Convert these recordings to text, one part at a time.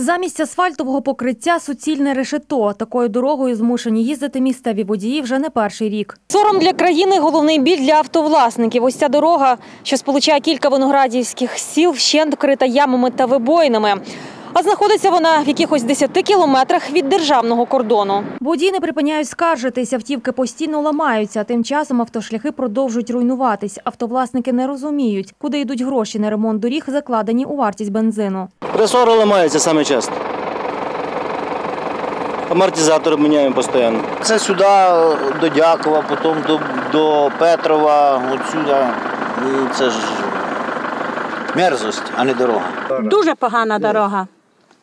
Замість асфальтового покриття суцільне решето. Такою дорогою змушені їздити місцеві водії вже не перший рік. Сором для країни головний біль для автовласників. Ось ця дорога, що сполучає кілька виноградівських сіл, вщент вкрита ямами та вибоїнами. А знаходиться вона в якихось 10 кілометрах від державного кордону. Водії не припиняють скаржитись, автівки постійно ламаються. Тим часом автошляхи продовжують руйнуватись. Автовласники не розуміють, куди йдуть гроші на ремонт доріг, закладені у вартість бензину. Ресори ламаються саме часто. Амортизатори міняємо постійно. Це сюди до Дякова, потім до, до Петрова, от сюди. І це ж мерзость, а не дорога. Дуже погана дорога.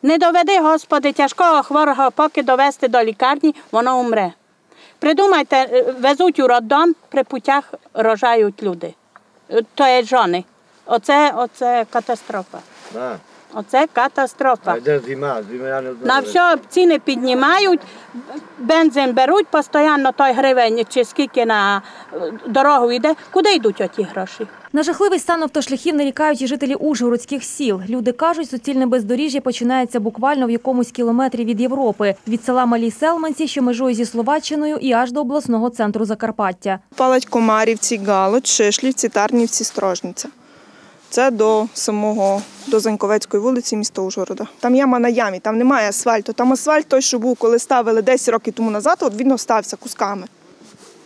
Не доведи, Господи, тяжкого хворого, поки довести до лікарні, воно умре. Придумайте, е, везуть у роддом, при путях рожають люди. Е, То є жони. Оце, оце катастрофа. Оце катастрофа. На все ціни піднімають, бензин беруть постійно той гривень, чи скільки на е, дорогу йде. Куди йдуть оті гроші? На жахливий стан автошляхів нарікають і жителі ужгородських сіл. Люди кажуть, суцільне бездоріжжя починається буквально в якомусь кілометрі від Європи. Від села Малі Селменці, що межує зі Словаччиною, і аж до обласного центру Закарпаття. Палать Комарівці, Галоч, Шишлівці, Тарнівці, Строжниця. Це до самого до Заньковецької вулиці, міста Ужгорода. Там яма на ямі, там немає асфальту. Там асфальт той, що був, коли ставили 10 років тому назад, от він остався кусками.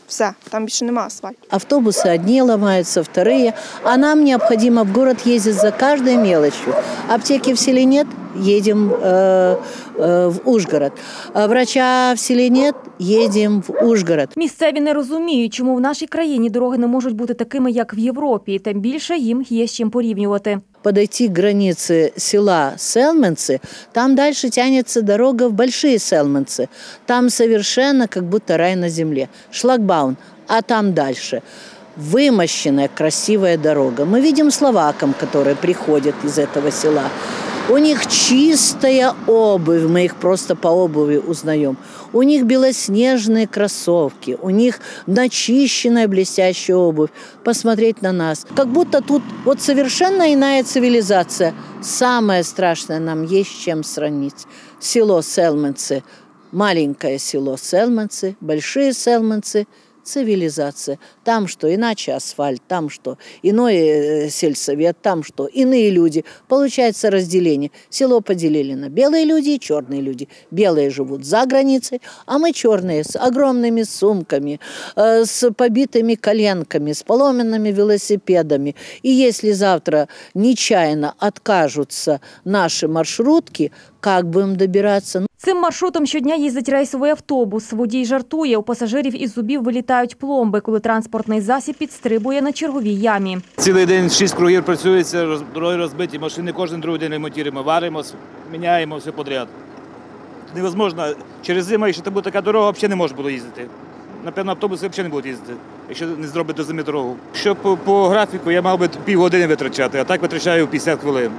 Все, там більше немає асфальту. Автобусы одни ломаются, вторые. А нам необходимо в город ездить за каждой мелочью. Аптеки в селе нет, едем э, э, в Ужгород. А врача в селе нет, едем в Ужгород. Місцеві не розуміють, чому в нашій країні дороги не можуть бути такими, як в Європі. Тим більше їм є з чим порівнювати. Подойти к границе села Селменцы, там дальше тянется дорога в Большие Селменцы. Там совершенно как будто рай на земле. Шлагбаун, а там дальше вымощенная красивая дорога. Мы видим словакам, которые приходят из этого села. У них чистая обувь, мы их просто по обуви узнаем. У них белоснежные кроссовки, у них начищенная блестящая обувь. Посмотреть на нас. Как будто тут вот совершенно иная цивилизация. Самое страшное нам есть чем сравнить. Село Селменцы, маленькое село Селменцы, большие Селменцы – цивилизация. Там что, иначе асфальт, там что, иной э, сельсовет, там что, иные люди. Получается разделение. Село поделили на белые люди и черные люди. Белые живут за границей, а мы черные с огромными сумками, э, с побитыми коленками, с поломенными велосипедами. И если завтра нечаянно откажутся наши маршрутки, как будем добираться? Цим маршрутом щодня їздить рейсовий автобус. Водій жартує, у пасажирів із зубів вилітають пломби, коли транспортний засіб підстрибує на черговій ямі. Цілий день шість кругів працюється, дороги розбиті, машини кожен другий день ремонтуємо, варимо, міняємо все подряд. Невозможно. Через зиму, якщо це буде така дорога, взагалі не можна було їздити. Напевно, автобуси взагалі не будуть їздити, якщо не зробити до зими дорогу. Що по, по графіку я мав би півгодини витрачати, а так витрачаю 50 хвилин.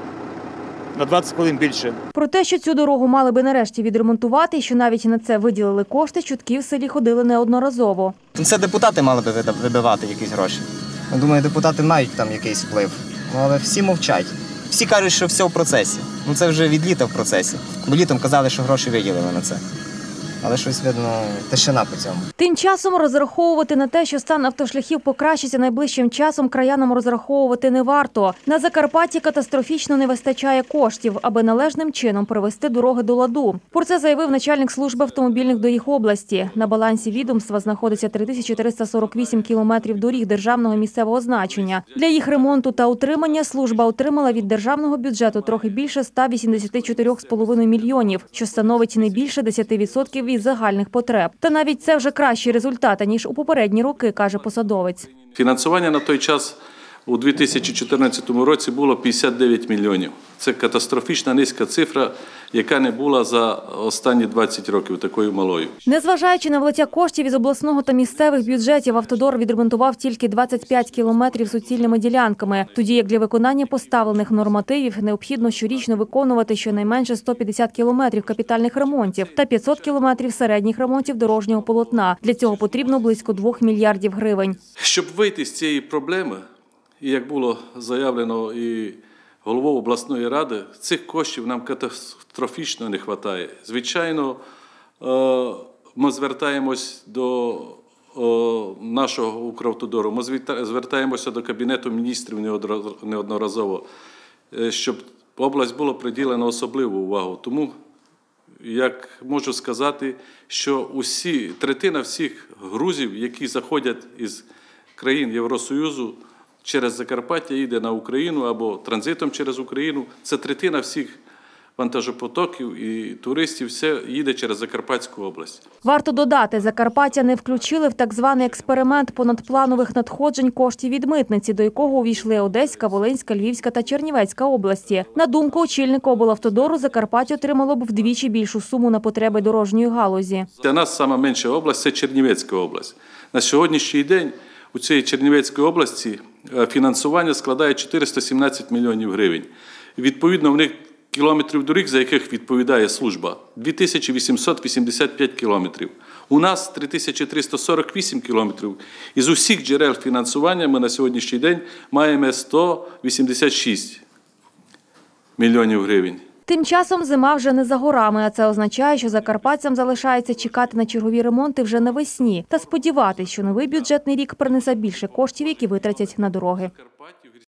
На 20 хвилин більше. Про те, що цю дорогу мали би нарешті відремонтувати, і що навіть на це виділили кошти, чутки в селі ходили неодноразово. Це депутати мали би вибивати якісь гроші. Я думаю, депутати мають там якийсь вплив. Ну, але всі мовчать. Всі кажуть, що все в процесі. Ну це вже від літа в процесі. Бо літом казали, що гроші виділили на це. Але щось видно, тишина по цьому. Тим часом розраховувати на те, що стан автошляхів покращиться найближчим часом, краянам розраховувати не варто. На Закарпатті катастрофічно не вистачає коштів, аби належним чином привести дороги до ладу. Про це заявив начальник служби автомобільних доріг області. На балансі відомства знаходиться 3348 кілометрів доріг державного місцевого значення. Для їх ремонту та утримання служба отримала від державного бюджету трохи більше 184,5 мільйонів, що становить не більше 10% від загальних потреб. Та навіть це вже кращі результати ніж у попередні роки, каже посадовець. Фінансування на той час у 2014 році було 59 мільйонів. Це катастрофічна низька цифра, яка не була за останні 20 років такою малою. Незважаючи на влиття коштів із обласного та місцевих бюджетів, автодор відремонтував тільки 25 кілометрів суцільними ділянками. Тоді як для виконання поставлених нормативів необхідно щорічно виконувати щонайменше 150 кілометрів капітальних ремонтів та 500 кілометрів середніх ремонтів дорожнього полотна. Для цього потрібно близько 2 мільярдів гривень. Щоб вийти з цієї проблеми, і як було заявлено і головою обласної ради, цих коштів нам катастрофічно не вистачає. Звичайно, е, ми звертаємось до е, нашого Укравтодору, ми звертаємося до Кабінету міністрів неодноразово, е, щоб область була приділена особливу увагу. Тому як можу сказати, що усі третина всіх грузів, які заходять із країн Євросоюзу через Закарпаття, їде на Україну або транзитом через Україну, це третина всіх вантажопотоків і туристів, все їде через Закарпатську область. Варто додати, Закарпаття не включили в так званий експеримент понадпланових надходжень коштів від митниці, до якого увійшли Одеська, Волинська, Львівська та Чернівецька області. На думку очільника облавтодору, Закарпаття отримало б вдвічі більшу суму на потреби дорожньої галузі. Для нас сама менша область це Чернівецька область. На сьогоднішній день у цій Чернівецькій області фінансування складає 417 мільйонів гривень. Відповідно, в них кілометрів доріг, за яких відповідає служба, 2885 кілометрів. У нас 3348 кілометрів. Із усіх джерел фінансування ми на сьогоднішній день маємо 186 мільйонів гривень. Тим часом зима вже не за горами, а це означає, що закарпатцям залишається чекати на чергові ремонти вже навесні та сподіватися, що новий бюджетний рік принесе більше коштів, які витратять на дороги.